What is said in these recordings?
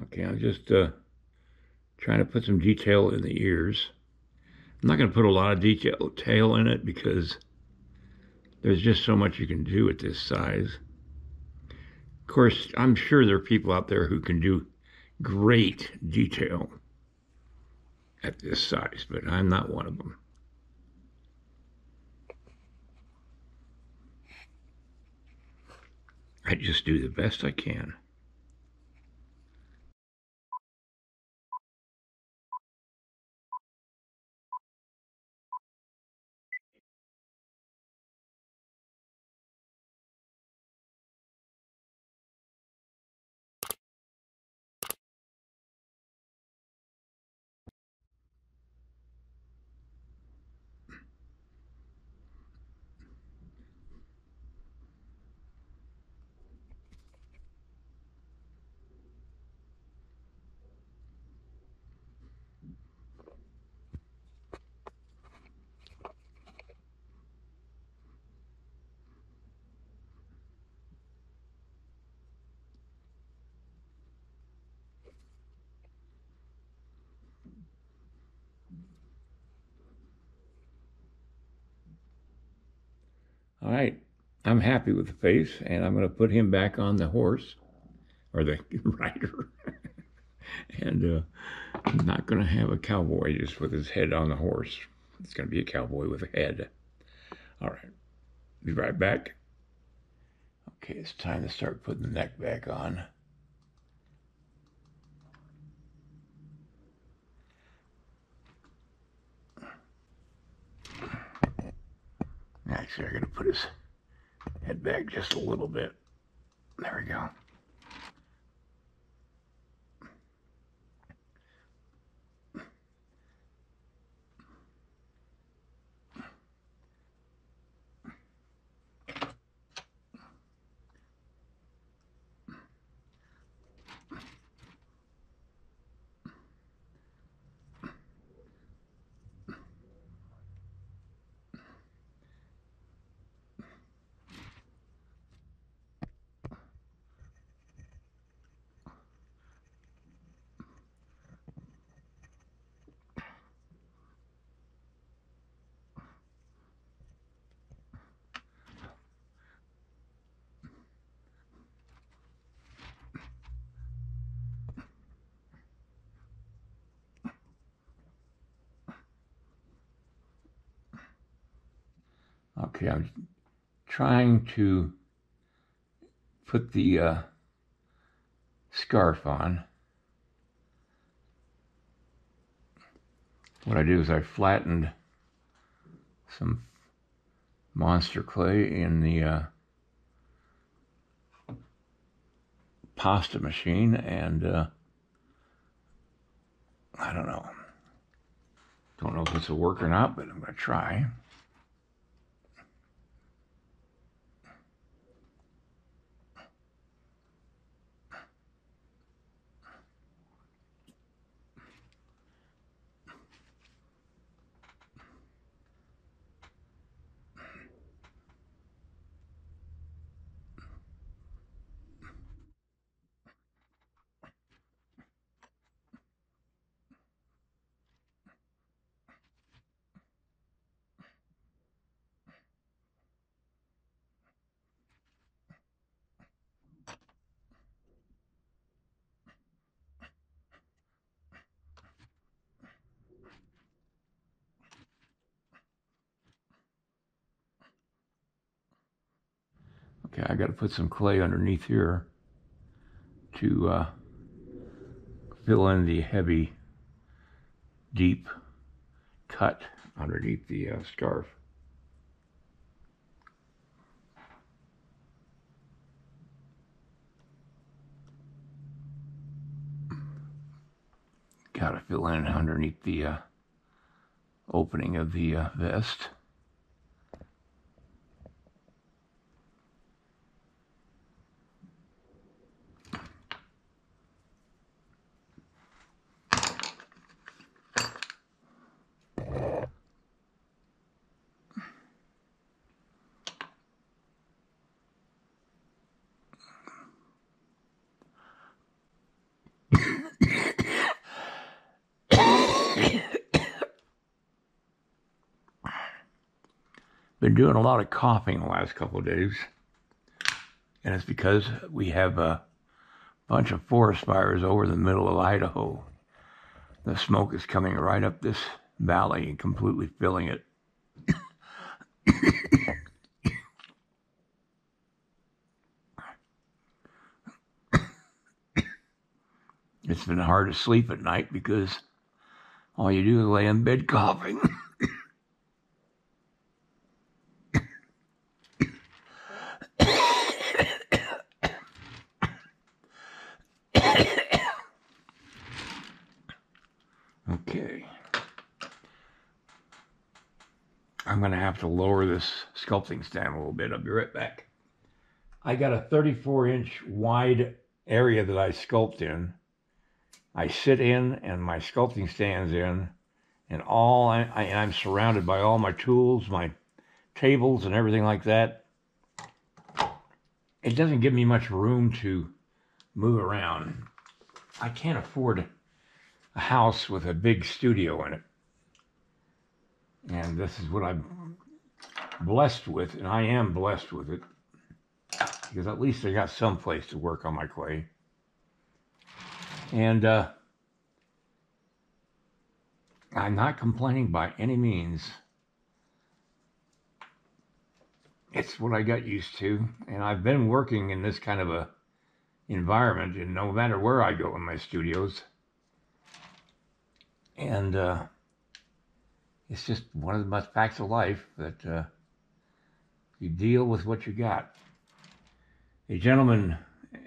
Okay, I'm just uh, trying to put some detail in the ears. I'm not going to put a lot of detail in it because there's just so much you can do at this size. Of course, I'm sure there are people out there who can do great detail at this size, but I'm not one of them. I just do the best I can. All right, I'm happy with the face, and I'm going to put him back on the horse, or the rider. and uh, I'm not going to have a cowboy just with his head on the horse. It's going to be a cowboy with a head. All right, be right back. Okay, it's time to start putting the neck back on. Actually, I gotta put his head back just a little bit. There we go. Okay, I'm trying to put the uh, scarf on. What I do is I flattened some monster clay in the uh, pasta machine and uh, I don't know. Don't know if this will work or not, but I'm going to try. Okay, I got to put some clay underneath here to uh, fill in the heavy, deep cut underneath the uh, scarf. Got to fill in underneath the uh, opening of the uh, vest. Been doing a lot of coughing the last couple of days. And it's because we have a bunch of forest fires over the middle of Idaho. The smoke is coming right up this valley and completely filling it. it's been hard to sleep at night because all you do is lay in bed coughing. okay. I'm going to have to lower this sculpting stand a little bit. I'll be right back. I got a 34 inch wide area that I sculpt in. I sit in and my sculpting stands in and all I, I, I'm surrounded by all my tools, my tables and everything like that. It doesn't give me much room to move around. I can't afford a house with a big studio in it. And this is what I'm blessed with, and I am blessed with it because at least I got some place to work on my clay. And uh, I'm not complaining by any means. It's what I got used to, and I've been working in this kind of a environment, and no matter where I go in my studios, and uh, it's just one of the must facts of life that uh, you deal with what you got. A gentleman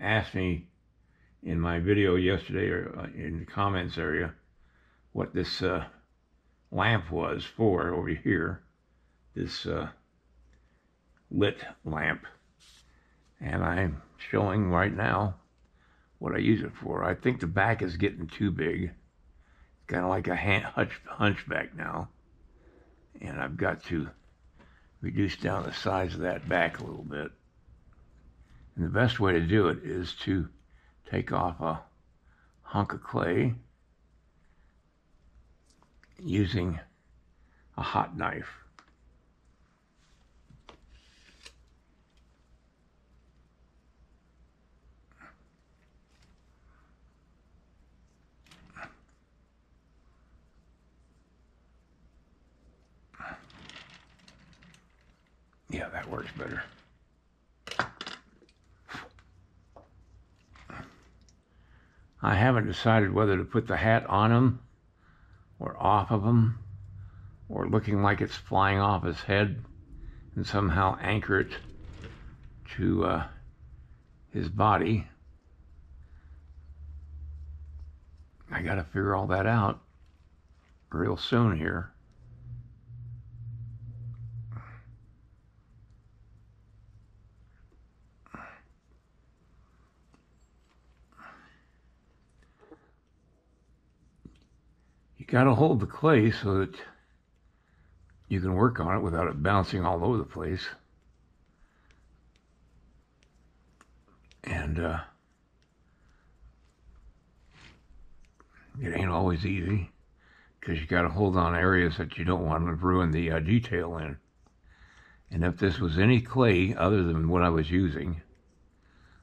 asked me in my video yesterday or uh, in the comments area what this uh, lamp was for over here, this uh, lit lamp. And I'm showing right now what I use it for. I think the back is getting too big. Kind of like a hunch, hunchback now and I've got to reduce down the size of that back a little bit. And the best way to do it is to take off a hunk of clay using a hot knife. Yeah, that works better. I haven't decided whether to put the hat on him or off of him or looking like it's flying off his head and somehow anchor it to uh, his body. I got to figure all that out real soon here. Got to hold the clay so that you can work on it without it bouncing all over the place. And uh, it ain't always easy because you got to hold on areas that you don't want to ruin the uh, detail in. And if this was any clay other than what I was using,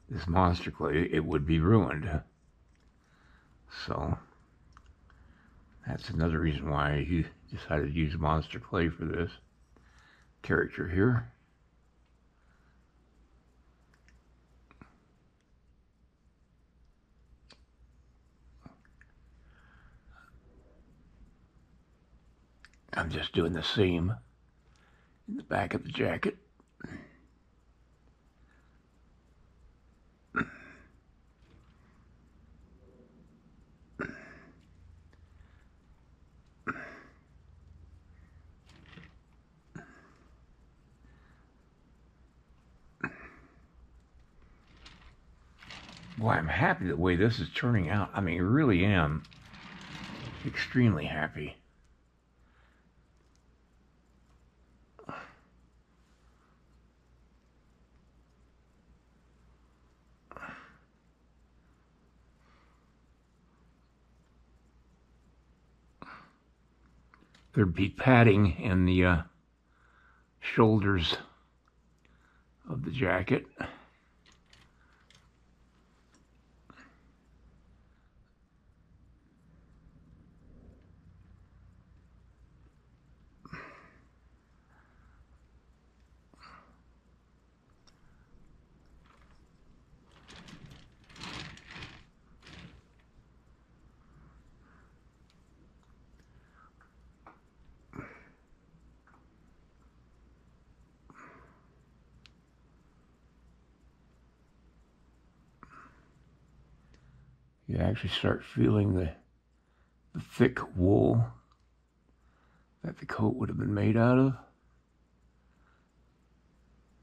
this monster clay, it would be ruined. So. That's another reason why he decided to use monster clay for this character here. I'm just doing the seam in the back of the jacket. Boy, I'm happy the way this is turning out. I mean, really am extremely happy. There'd be padding in the uh, shoulders of the jacket. You actually start feeling the, the thick wool that the coat would have been made out of.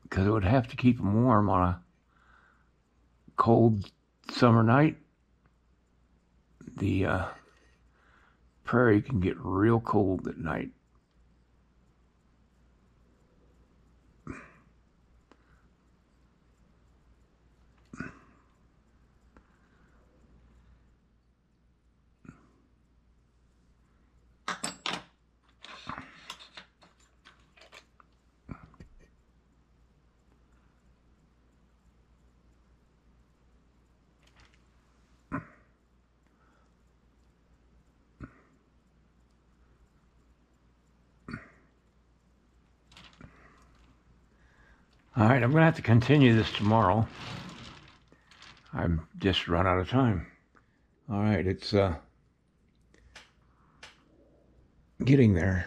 Because it would have to keep them warm on a cold summer night. The uh, prairie can get real cold at night. All right, I'm going to have to continue this tomorrow. I'm just run out of time. All right, it's uh, getting there.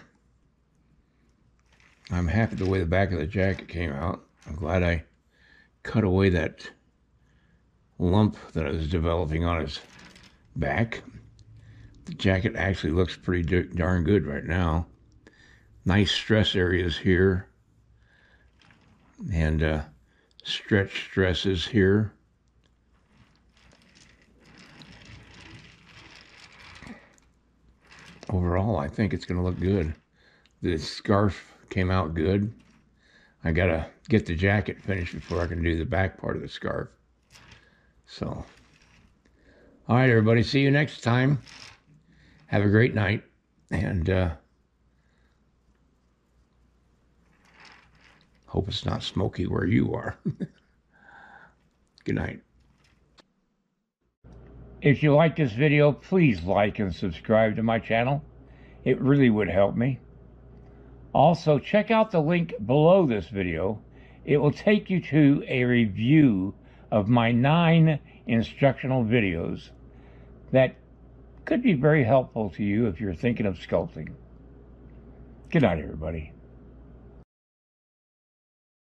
I'm happy the way the back of the jacket came out. I'm glad I cut away that lump that was developing on his back. The jacket actually looks pretty darn good right now. Nice stress areas here and uh, stretch stresses here. Overall, I think it's going to look good. The scarf came out good. I got to get the jacket finished before I can do the back part of the scarf. So, all right, everybody, see you next time. Have a great night. And, uh, Hope it's not smoky where you are. Good night. If you like this video, please like and subscribe to my channel. It really would help me. Also, check out the link below this video. It will take you to a review of my nine instructional videos that could be very helpful to you if you're thinking of sculpting. Good night, everybody.